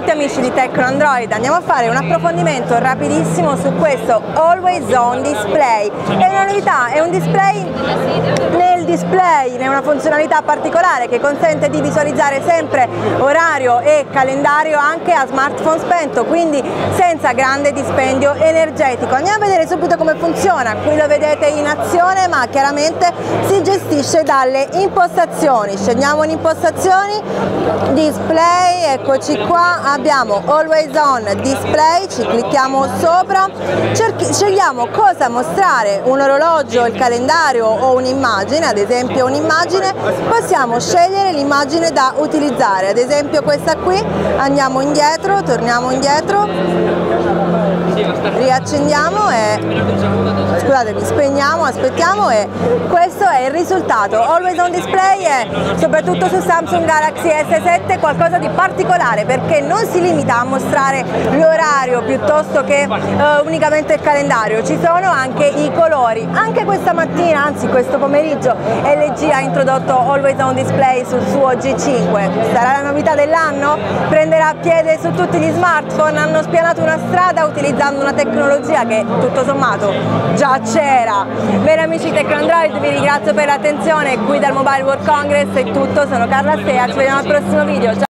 tutti amici di Tecno Android, andiamo a fare un approfondimento rapidissimo su questo Always On Display. È una novità, è un display nel display, è una funzionalità particolare che consente di visualizzare sempre orario e calendario anche a smartphone spento, quindi senza grande dispendio energetico. Andiamo a vedere subito come funziona, qui lo vedete in azione ma chiaramente si gestisce dalle impostazioni. Scegliamo le impostazioni, display, eccoci qua abbiamo always on display, ci clicchiamo sopra, scegliamo cosa mostrare, un orologio, il calendario o un'immagine, ad esempio un'immagine, possiamo scegliere l'immagine da utilizzare, ad esempio questa qui, andiamo indietro, torniamo indietro, riaccendiamo e scusatemi, spegniamo, aspettiamo e questo è il risultato. Always on display è soprattutto su Samsung Galaxy S7 qualcosa di particolare perché non si limita a mostrare l'orario piuttosto che uh, unicamente il calendario, ci sono anche i colori. Anche questa mattina, anzi questo pomeriggio, LG ha introdotto Always on Display sul suo G5. Sarà la novità dell'anno? Prenderà piede su tutti gli smartphone? Hanno spianato una strada utilizzando una tecnologia che tutto sommato già c'era. Bene amici Tecno Android, vi ringrazio per l'attenzione, qui dal Mobile World Congress è tutto, sono Carla Stea, ci vediamo al prossimo video. Ciao.